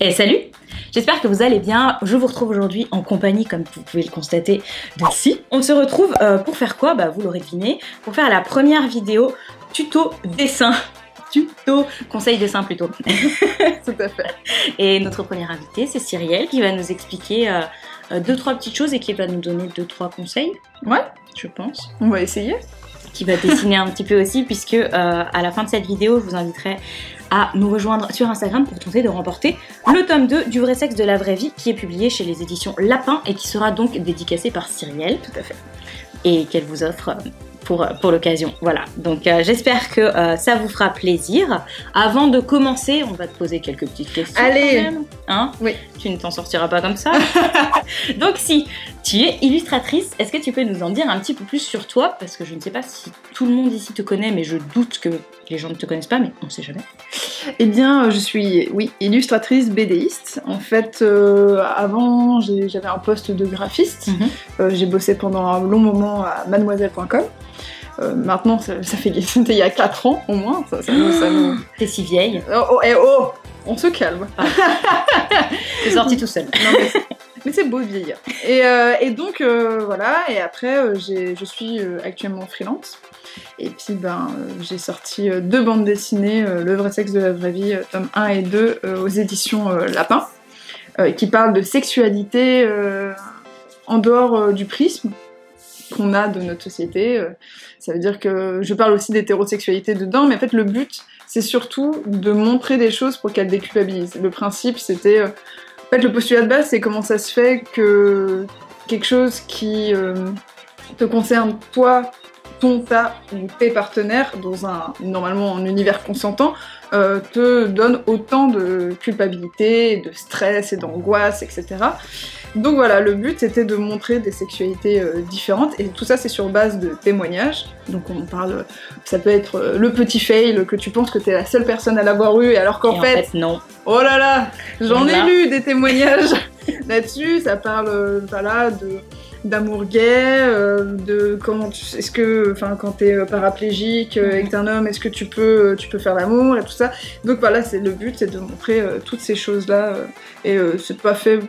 Et salut J'espère que vous allez bien. Je vous retrouve aujourd'hui en compagnie, comme vous pouvez le constater, de Si. On se retrouve euh, pour faire quoi? Bah vous l'aurez deviné, pour faire la première vidéo tuto dessin. Tuto, conseil dessin plutôt. Tout à fait. Et notre première invitée, c'est Cyrielle, qui va nous expliquer euh, euh, deux, trois petites choses et qui va nous donner deux, trois conseils. Ouais, je pense. on va essayer. Qui va dessiner un petit peu aussi, puisque euh, à la fin de cette vidéo, je vous inviterai à nous rejoindre sur Instagram pour tenter de remporter le tome 2 du vrai sexe de la vraie vie qui est publié chez les éditions Lapin et qui sera donc dédicacé par Cyrielle. Tout à fait. Et qu'elle vous offre euh, pour, pour l'occasion. Voilà, donc euh, j'espère que euh, ça vous fera plaisir. Avant de commencer, on va te poser quelques petites questions. Allez. quand même, Hein? Oui. Tu ne t'en sortiras pas comme ça. donc si tu es illustratrice, est-ce que tu peux nous en dire un petit peu plus sur toi? Parce que je ne sais pas si tout le monde ici te connaît, mais je doute que les gens ne te connaissent pas, mais on ne sait jamais. Eh bien, je suis, oui, illustratrice BDiste. En fait, euh, avant, j'avais un poste de graphiste. Euh, j'ai bossé pendant un long moment à mademoiselle.com. Euh, maintenant, ça, ça fait c'était il y a 4 ans au moins. Ça, ça nous- ça nous- T'es si vieille, Oh, oh, eh, oh, on se calme. t'es sortie tout seul. Non, mais mais c'est beau de vieillir. Et, euh, donc, euh, voilà, et après, euh, je suis actuellement freelance. Et puis, ben, j'ai sorti deux bandes dessinées, Le vrai sexe de la vraie vie, tome 1 et 2, euh, aux éditions Lapin, qui parlent de sexualité en dehors du prisme qu'on a de notre société. Ça veut dire que je parle aussi d'hétérosexualité dedans, mais en fait, le but, c'est surtout de montrer des choses pour qu'elles déculpabilisent. Le principe, c'était... en fait, le postulat de base, c'est comment ça se fait que quelque chose qui euh, te concerne toi, ton, ta ou tes partenaires, dans un normalement un univers consentant, euh, te donne autant de culpabilité, de stress et d'angoisse, etc. Donc voilà, le but c'était de montrer des sexualités euh, différentes et tout ça c'est sur base de témoignages. Donc on parle, ça peut être euh, le petit fail que tu penses que t'es la seule personne à l'avoir eu alors qu'en en fait fait, non. Oh là là, j'en ai lu des témoignages là-dessus. Ça parle, voilà, de d'amour gay, euh, de comment tu, est-ce que, enfin, quand t'es euh, paraplégique euh, et que t'es un homme, est-ce que tu peux, euh, tu peux faire l'amour et tout ça. Donc voilà, c'est le but, c'est de montrer euh, toutes ces choses-là et c'est pas fait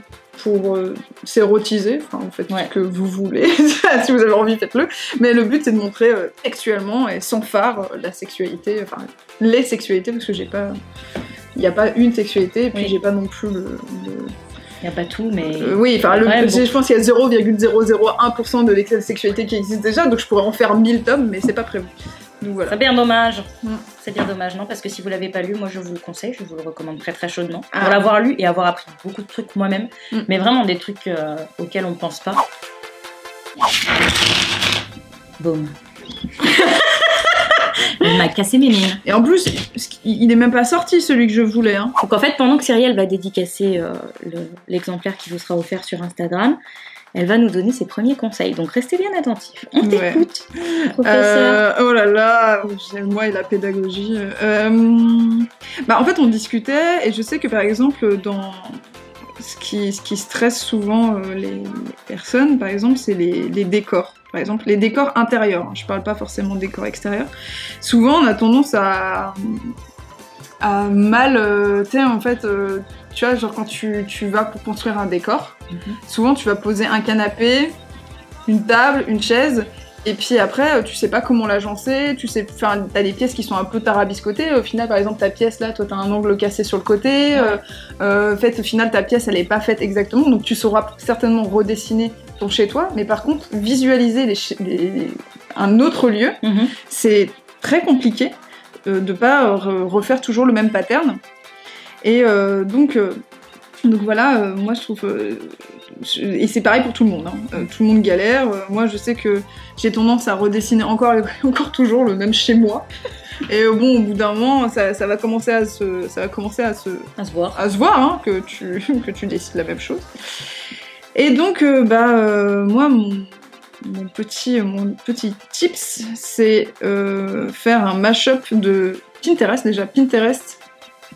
pour s'érotiser, enfin faites Ouais. ce que vous voulez, si vous avez envie faites-le, mais le but c'est de montrer textuellement et sans phare la sexualité, enfin les sexualités parce que j'ai pas, il n'y a pas une sexualité et puis Oui. j'ai pas non plus le, le- Il n'y a pas tout, mais. euh, oui, enfin le- Ouais, je pense qu'il y a 0,001% de l'excès de sexualité qui existe déjà, donc je pourrais en faire 1000 tomes, mais c'est pas prévu. Donc voilà. C'est bien dommage. Mm. C'est bien dommage, non Parce que si vous l'avez pas lu, moi je vous le conseille, je vous le recommande très très chaudement. Ah. Pour l'avoir lu et avoir appris beaucoup de trucs moi-même, Mm. mais vraiment des trucs euh, auxquels on ne pense pas. Boum. M'a cassé mes mines. Et en plus, il il est même pas sorti celui que je voulais. Hein. Donc en fait, pendant que Cyrielle va dédicacer euh, le- l'exemplaire qui vous sera offert sur Instagram, elle va nous donner ses premiers conseils. Donc restez bien attentifs. On Ouais. t'écoute, professeur. Euh, oh là là, moi et la pédagogie. Euh, bah, en fait, on discutait, et je sais que par exemple, dans ce qui, ce qui stresse souvent euh, les, les personnes, par exemple, c'est les, les décors. Par exemple, les décors intérieurs. hein. Je parle pas forcément de décors extérieurs. Souvent, on a tendance à, à mal. euh, tu sais, en fait, euh, tu vois, genre quand tu, tu vas pour construire un décor, Mhm. souvent tu vas poser un canapé, une table, une chaise, et puis après, euh, tu sais pas comment l'agencer, tu sais, enfin, t'as des pièces qui sont un peu tarabiscotées. Au final, par exemple, ta pièce là, toi, t'as un angle cassé sur le côté. Euh, euh, fait, au final, ta pièce, elle est pas faite exactement, donc tu sauras certainement redessiner ton chez toi. Mais par contre, visualiser les ch- les- un autre lieu, Mhm. c'est très compliqué euh, de pas re- refaire toujours le même pattern. Et donc, donc voilà, moi je trouve. Je- et c'est pareil pour tout le monde. hein. Euh, tout le monde galère. Euh, moi je sais que j'ai tendance à redessiner encore, encore toujours le même chez moi. Et euh, bon, au bout d'un moment, ça, ça va commencer à se, ça va commencer à se, À se voir. à se voir hein, que, tu, que tu décides la même chose. Et donc, euh, bah, euh, moi, mon, mon petit, mon petit tips, c'est euh, faire un mashup de Pinterest. Déjà, Pinterest,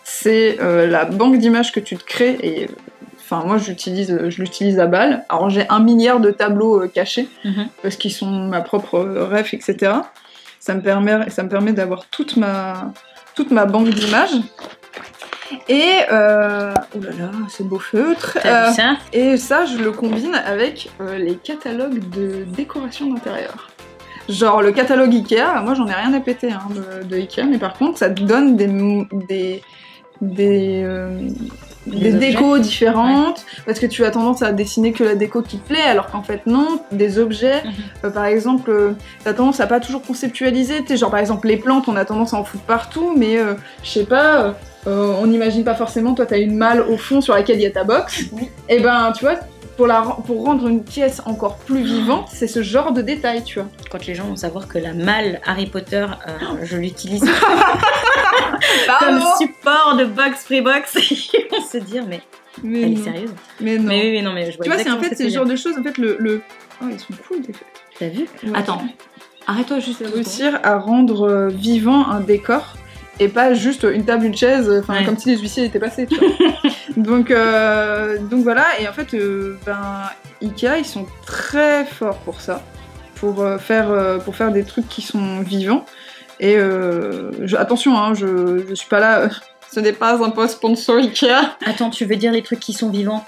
c'est la banque d'images que tu te crées et Enfin, moi, j'utilise, je l'utilise à balle. Alors, j'ai un milliard de tableaux euh, cachés Mhm. parce qu'ils sont ma propre euh, ref, etc. Ça me permet, ça me permet d'avoir toute ma, toute ma banque d'images. Et euh, oh là là, c'est beau feutre. Euh, ça? et ça, je le combine avec euh, les catalogues de décoration d'intérieur. Genre le catalogue Ikea, moi j'en ai rien à péter hein, de, de Ikea, mais par contre ça te donne des des des, euh, Des des objets. décos différentes parce que tu as tendance à dessiner que la déco qui te plaît alors qu'en fait non des objets Mhm. euh, par exemple euh, t'as tendance à pas toujours conceptualiser tu sais genre par exemple les plantes on a tendance à en foutre partout mais euh, je sais pas euh, on n'imagine pas forcément toi t'as une malle au fond sur laquelle il y a ta box. Et ben tu vois pour, la, pour rendre une pièce encore plus vivante, c'est ce genre de détail, tu vois. Quand les gens vont savoir que la malle Harry Potter, euh, je l'utilise comme support de box free box, ils vont se dire mais mais, elle est sérieuse. mais non. Mais oui, oui, non, mais je vois tu vois, c'est en fait ce genre de choses, en fait, le. le... Oh, ils sont cool, faits. dire. T'as vu Ouais. Attends, arrête-toi juste secondes. réussir à rendre euh, vivant un décor et pas juste une table, une chaise, enfin Ouais. comme si les huissiers étaient passés. Tu vois. donc, euh, donc voilà, et en fait, euh, ben, Ikea, ils sont très forts pour ça, pour, euh, faire, euh, pour faire des trucs qui sont vivants. Et euh, je- attention, hein, je, je suis pas là, ce n'est pas un post sponsor Ikea. Attends, tu veux dire les trucs qui sont vivants?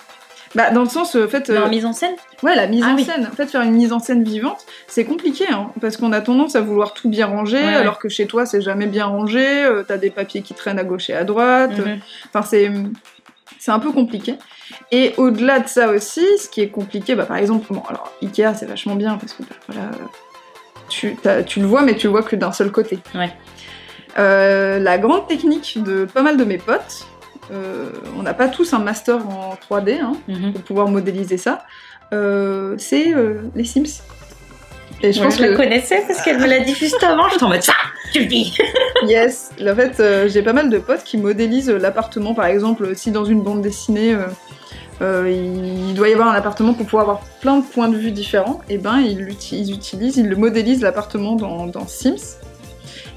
Bah, dans le sens, euh, en fait, euh, la mise en scène? Ouais, la mise Ah en oui. scène. En fait, faire une mise en scène vivante, c'est compliqué, hein, parce qu'on a tendance à vouloir tout bien ranger, Ouais, ouais. alors que chez toi, c'est jamais bien rangé, euh, t'as des papiers qui traînent à gauche et à droite, Mhm. enfin, c'est... C'est un peu compliqué. Et au-delà de ça aussi, ce qui est compliqué, bah, par exemple, bon, alors Ikea c'est vachement bien parce que bah, voilà, euh, tu, le vois, mais tu le vois que d'un seul côté. Ouais. Euh, la grande technique de pas mal de mes potes, euh, on n'a pas tous un master en 3D, hein, Mhm. pour pouvoir modéliser ça, euh, c'est les Sims. Et je Moi, pense je la que, connaissais parce qu'elle me l'a dit juste avant. J'étais en mode ça, tu le dis. yes, en fait, j'ai pas mal de potes qui modélisent l'appartement, par exemple, si dans une bande dessinée, euh, il doit y avoir un appartement pour pouvoir avoir plein de points de vue différents, et ben ils, ils utilisent, ils le modélisent l'appartement dans, dans Sims.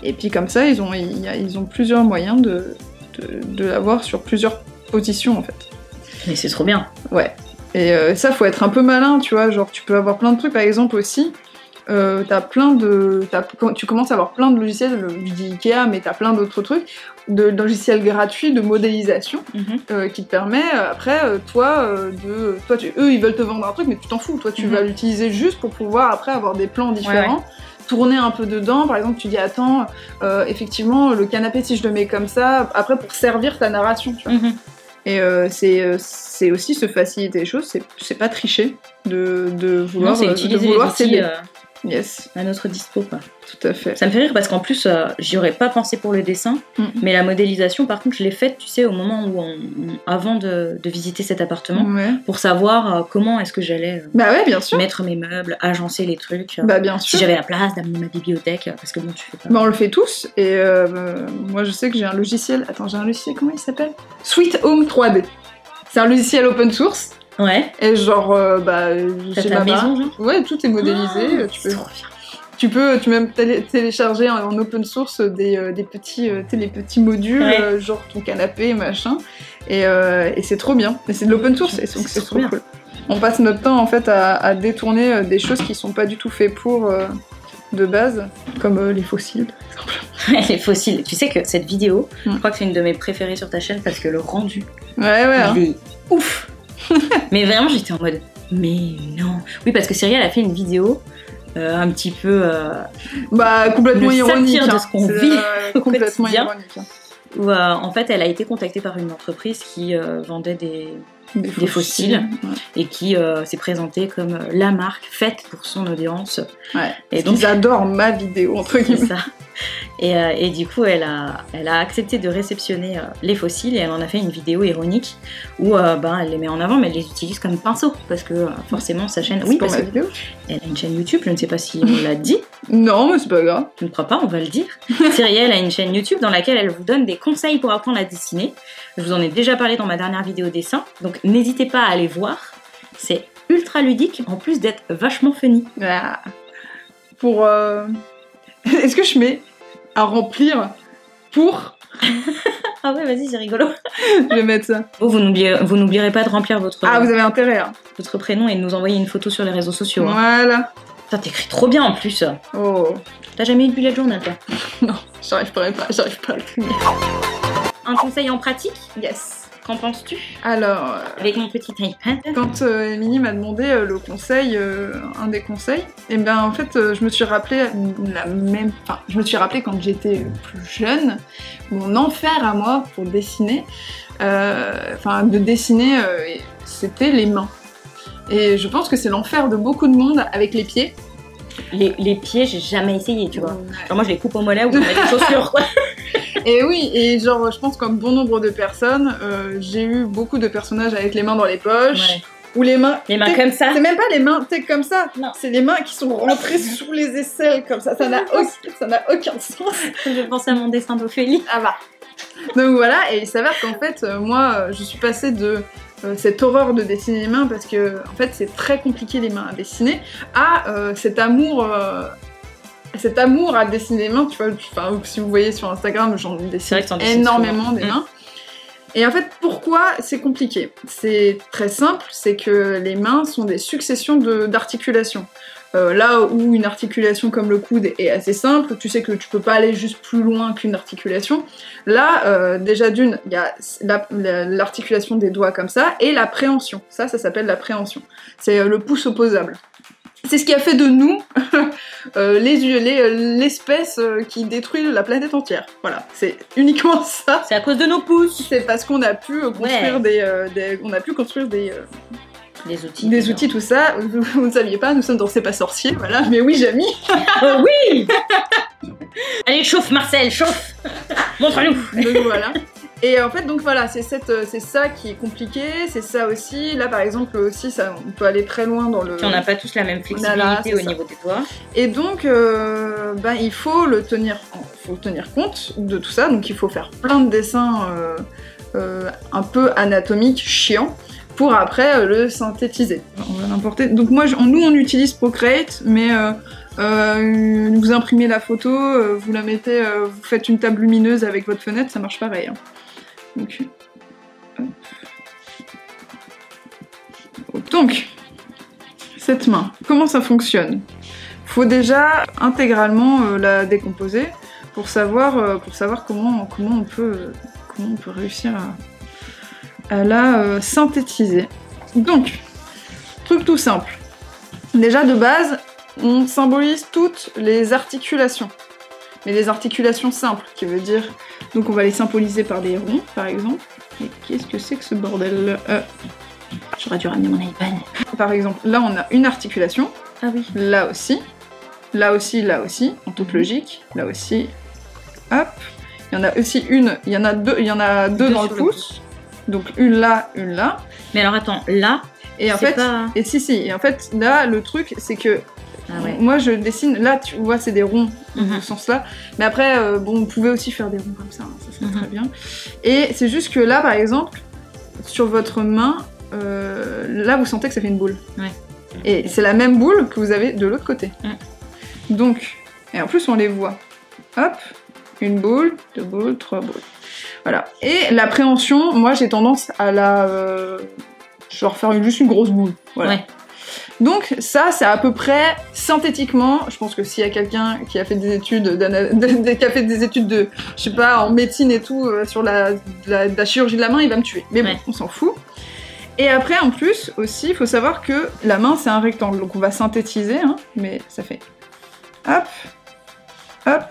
Et puis comme ça, ils ont, ils ont plusieurs moyens de, de, de l'avoir sur plusieurs positions en fait. Mais c'est trop bien. Ouais. Et euh, ça, faut être un peu malin, tu vois. Genre, tu peux avoir plein de trucs, par exemple aussi. Euh, plein de, quand tu commences à avoir plein de logiciels, je dis Ikea, mais t'as plein d'autres trucs, de logiciels gratuits de modélisation Mhm. euh, qui te permet euh, après euh, toi euh, de, toi tu, eux ils veulent te vendre un truc, mais tu t'en fous. Toi tu Mhm. vas l'utiliser juste pour pouvoir après avoir des plans différents. Tourner un peu dedans, par exemple, tu dis attends, euh, effectivement, le canapé, si je le mets comme ça, après pour servir ta narration, tu vois. Mhm. Et euh, c'est euh, aussi se faciliter les choses, c'est pas tricher de, de vouloir, Non, euh, de les vouloir outils euh, Yes, à notre dispo. Quoi. tout à fait. Ça me fait rire parce qu'en plus, euh, j'y aurais pas pensé pour le dessin, Mhm. mais la modélisation, par contre, je l'ai faite, tu sais, au moment où, on, on- avant de, de visiter cet appartement, Ouais. pour savoir euh, comment est-ce que j'allais euh, Bah ouais, bien sûr. mettre mes meubles, agencer les trucs. Bah bien si sûr. j'avais la place d'amener ma bibliothèque, parce que bon, tu fais pas. Bah on le fait tous. Et moi je sais que j'ai un logiciel. Attends, j'ai un logiciel, comment il s'appelle? Sweet Home 3D. C'est un logiciel open source. Ouais, Et genre, euh, bah, chez ta ma maison, genre Ouais, tout est modélisé. Ah, tu peux trop bien. Tu peux, tu peux même télé- télécharger en, en open source des, euh, des petits, euh, tu sais, les petits modules, Ouais. genre ton canapé, machin. Et, euh, et c'est trop bien. Mais c'est de l'open source, et donc C'est trop bien. cool. On passe notre temps en fait à, à détourner des choses qui sont pas du tout faites pour euh, de base, comme euh, les fossiles. les fossiles. Tu sais que cette vidéo, Mm. je crois que c'est une de mes préférées sur ta chaîne parce que le rendu, Ouais, ouais. hein. est ouf. mais vraiment, j'étais en mode, mais non. Oui, parce que Cyrielle a fait une vidéo euh, un petit peu euh, Bah complètement Le ironique. de hein. ce qu'on vit euh, complètement ironique. hein. où en fait, elle a été contactée par une entreprise qui vendait des Des, fossiles. Ouais. et qui s'est présentée comme la marque faite pour son audience. Ouais. Et Donc ils adorent ma vidéo entre guillemets. ça. Et, euh, et du coup, elle a, elle a accepté de réceptionner euh, les fossiles et elle en a fait une vidéo ironique où euh, ben, elle les met en avant, mais elle les utilise comme pinceau parce que forcément sa chaîne. Oui, pour parce vidéo. qu'elle a une chaîne YouTube. Je ne sais pas si on l'a dit. Non, mais c'est pas grave. Je ne crois pas, on va le dire. Cyrielle a une chaîne YouTube dans laquelle elle vous donne des conseils pour apprendre à dessiner. Je vous en ai déjà parlé dans ma dernière vidéo dessin, donc n'hésitez pas à aller voir. C'est ultra ludique en plus d'être vachement funny. Ah. Pour. euh, Est-ce que je mets à remplir pour. Ah ouais, vas-y, c'est rigolo. Je vais mettre ça. Oh, vous n'oublierez pas de remplir votre, Ah, vous avez intérêt. Hein. votre prénom et de nous envoyer une photo sur les réseaux sociaux. hein. Voilà. Putain, t'écris trop bien en plus. Oh. T'as jamais eu de bullet journal, toi? Non, j'arrive pas, j'arrive pas à le finir. un conseil en pratique? Yes. Qu'en penses-tu Alors, Avec mon petit iPad. quand euh, Émilie m'a demandé euh, le conseil, euh, un des conseils, et ben en fait, euh, je me suis rappelé la même, enfin, je me suis rappelé quand j'étais plus jeune, mon enfer à moi pour dessiner, enfin, de dessiner, c'était les mains. Et je pense que c'est l'enfer de beaucoup de monde avec les pieds. Les, les pieds, j'ai jamais essayé, tu vois. Genre moi, je les coupe au mollet ou je mets des chaussures, quoi. Et oui, et genre, je pense comme bon nombre de personnes, euh, j'ai eu beaucoup de personnages avec les mains dans les poches, Ouais. ou les mains. Les mains comme ça. C'est même pas les mains, t'es comme ça. Non. C'est les mains qui sont rentrées sous les aisselles comme ça. Ça n'a aucun, sens. Je pensais à mon dessin d'Ophélie. Ah bah. Donc voilà, et il s'avère qu'en fait, euh, moi, euh, je suis passée de euh, cette horreur de dessiner les mains parce que en fait, c'est très compliqué les mains à dessiner, à euh, cet amour. euh, cet amour à dessiner les mains, tu vois, enfin, si vous voyez sur Instagram, j'en dessine énormément des Mm. mains. Et en fait, pourquoi c'est compliqué? C'est très simple, c'est que les mains sont des successions de- d'articulations. Euh, là où une articulation comme le coude est assez simple, tu sais que tu peux pas aller juste plus loin qu'une articulation. Là, euh, déjà d'une, il y a la- la- l'articulation des doigts comme ça et la préhension. Ça, ça s'appelle la préhension. C'est euh, le pouce opposable. C'est ce qui a fait de nous euh, les- l'espèce euh, qui détruit la planète entière. Voilà, c'est uniquement ça. C'est à cause de nos pouces. C'est parce qu'on a pu euh, construire Ouais. des, euh, des- on a pu construire des, euh, Des outils. des outils tout ça. Vous, vous ne saviez pas, nous sommes dans C'est pas sorcier, voilà. Mais oui, Jamie. Oui Allez, chauffe Marcel, chauffe Montre-nous Donc voilà. Et en fait, donc voilà, c'est euh, c'est ça qui est compliqué. C'est ça aussi. Là, par exemple, aussi, ça, on peut aller très loin dans le. On n'a pas tous la même flexibilité Voilà, c'est au ça. niveau des doigts. Et donc, euh, ben, il faut le tenir, faut tenir compte de tout ça. Donc, il faut faire plein de dessins euh, euh, un peu anatomiques, chiants, pour après le synthétiser. On va l'importer. Donc, moi, je- nous, on utilise Procreate, mais euh, vous imprimez la photo, euh, vous la mettez, euh, vous faites une table lumineuse avec votre fenêtre, ça marche pareil. hein. Donc, hop. Donc, cette main, comment ça fonctionne? Faut déjà intégralement euh, la décomposer pour savoir, euh, comment, on peut, euh, comment on peut réussir à, à la euh, synthétiser. Donc, truc tout simple. Déjà de base, on symbolise toutes les articulations. Mais les articulations simples, qui veut dire... Donc on va les symboliser par des ronds, par exemple. Et qu'est-ce que c'est que ce bordel Euh, J'aurais dû ramener mon iPad. Par exemple, là on a une articulation, Ah oui. là aussi, là aussi, là aussi, en toute logique, là aussi, hop. Il y en a aussi une, il y en a deux, il y en a deux, dans le pouce, donc une là, une là, Mais alors attends, là, et en c'est fait, pas... et si si, et en fait là le truc c'est que Ah ouais. moi je dessine, là tu vois c'est des ronds dans Mhm. ce sens là, mais après euh, bon on pouvait aussi faire des ronds comme ça, hein, ça serait Mhm. très bien. Et c'est juste que là par exemple sur votre main, euh, là vous sentez que ça fait une boule. Ouais. Et c'est la même boule que vous avez de l'autre côté. Mm. Donc, et en plus on les voit. Hop, une boule, deux boules, trois boules. Voilà. Et l'appréhension, moi j'ai tendance à la. euh, genre faire une- juste une grosse boule. Voilà. Ouais. Donc ça, c'est à peu près synthétiquement. Je pense que s'il y a quelqu'un qui a fait des études, de- qui a fait des études de, je sais pas, en médecine et tout euh, sur la, chirurgie de la main, il va me tuer. Mais bon, Ouais. on s'en fout. Et après, en plus, aussi, il faut savoir que la main, c'est un rectangle. Donc on va synthétiser, hein, mais ça fait hop, hop,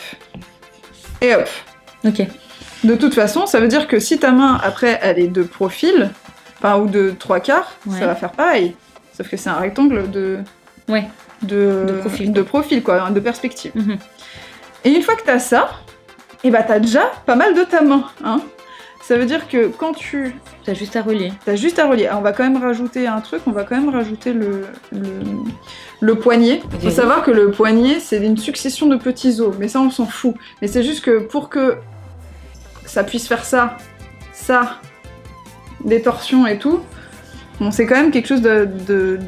et hop. Ok. De toute façon, ça veut dire que si ta main, après, elle est de profil, enfin, ou de trois quarts, Ouais. ça va faire pareil. Sauf que c'est un rectangle de... Ouais. De, De profil. de profil, quoi, hein, de perspective. Mhm. Et une fois que t'as ça, et bah t'as déjà pas mal de ta main, hein. Ça veut dire que quand tu... T'as juste à relier. T'as juste à relier. Ah, on va quand même rajouter un truc, on va quand même rajouter le, le, le poignet. Il faut savoir que le poignet, c'est une succession de petits os, mais ça on s'en fout. Mais c'est juste que pour que ça puisse faire ça, ça, des torsions et tout, bon, c'est quand même quelque chose de... de-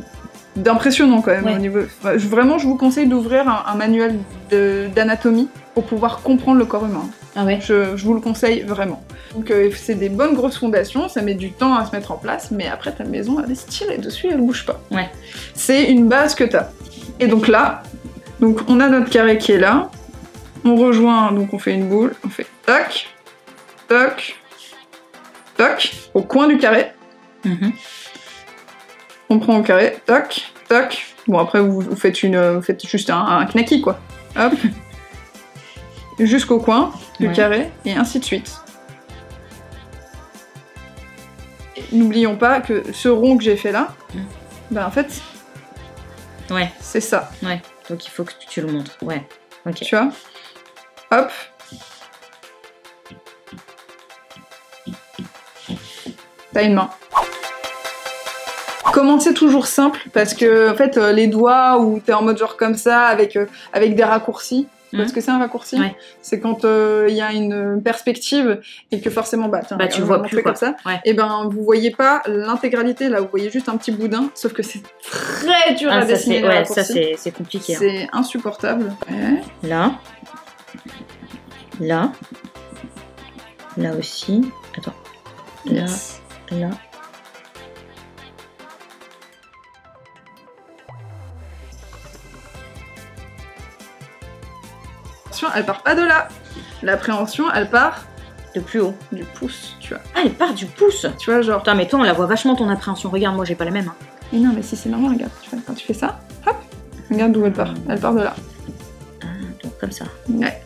d'impressionnant quand même Ouais. au niveau. Enfin, je- vraiment, je vous conseille d'ouvrir un, un manuel d'anatomie pour pouvoir comprendre le corps humain. Ah ouais Je, je vous le conseille vraiment. Donc euh, c'est des bonnes grosses fondations, ça met du temps à se mettre en place, mais après ta maison elle est stylée dessus, elle bouge pas. Ouais. C'est une base que t'as. Et donc là, donc on a notre carré qui est là, on rejoint, donc on fait une boule, on fait toc, toc, toc, au coin du carré. Mhm. On prend au carré, toc, toc. Bon, après, vous, vous faites, une, vous faites juste un, un knacky, quoi. Hop. Jusqu'au coin du Ouais. carré, et ainsi de suite. N'oublions pas que ce rond que j'ai fait là, Mm. ben en fait, Ouais, c'est ça, ouais. Donc il faut que tu, tu le montres. Ouais. Ok. tu vois? Hop. T'as une main. Commencez toujours simple parce que en fait euh, les doigts ou t'es en mode genre comme ça avec euh, avec des raccourcis. Mhm. Parce que c'est un raccourci, Ouais. c'est quand euh, il y a une perspective et que forcément bah, tiens, Bah, tu vois plus, quoi. comme ça. Ouais. Et ben vous voyez pas l'intégralité là, vous voyez juste un petit boudin, sauf que c'est très dur Ah, à ça dessiner. ouais, ça c'est c'est compliqué. hein. C'est insupportable. Là. Là. Là aussi. Attends. Là. Yes. Là. L'appréhension, elle part pas de là. L'appréhension, elle part De plus haut. du pouce, tu vois. Ah, elle part du pouce. Tu vois, genre. Putain, mais toi, on la voit vachement ton appréhension. Regarde, moi, j'ai pas la même. hein. Mais non, mais si c'est normal, regarde. Tu vois, quand tu fais ça, hop, regarde d'où elle part. Elle part de là. Ah, donc comme ça. Ouais.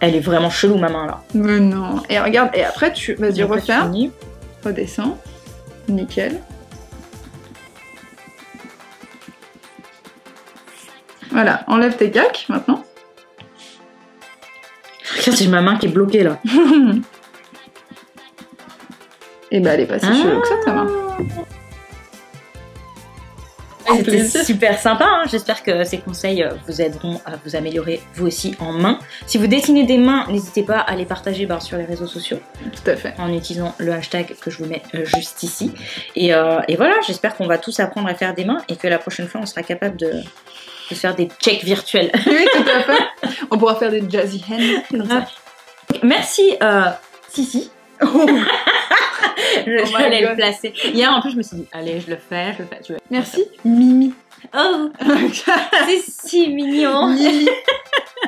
Elle est vraiment chelou, ma main, là. Mais non. Et regarde, et après, tu. Vas-y, referme. Redescends. Nickel. Voilà, enlève tes cacs maintenant. Regarde, j'ai ma main qui est bloquée, là. Et bah, elle est pas si Ah. chelou que ça, ta main. C'était super sympa, hein. j'espère que ces conseils euh, vous aideront à vous améliorer vous aussi en main. Si vous dessinez des mains, n'hésitez pas à les partager ben, sur les réseaux sociaux Tout à fait. en utilisant le hashtag que je vous mets euh, juste ici. Et, euh, et voilà, j'espère qu'on va tous apprendre à faire des mains et que la prochaine fois on sera capable de, de faire des checks virtuels. Oui, tout à fait. On pourra faire des jazzy hands. comme ça. Merci euh, Sissi. je, Oh my j'allais le placer. Hier en plus je me suis dit, allez je le fais, je le fais. Tu vois. Merci, Mimi. Oh, c'est si mignon. Mimi.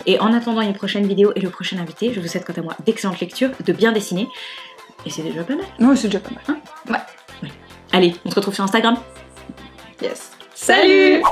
Et en attendant une prochaine vidéo et le prochain invité, je vous souhaite quant à moi d'excellentes lectures, de bien dessiner. Et c'est déjà pas mal. Non, c'est déjà pas mal. Allez, on se retrouve sur Instagram. Yes. Salut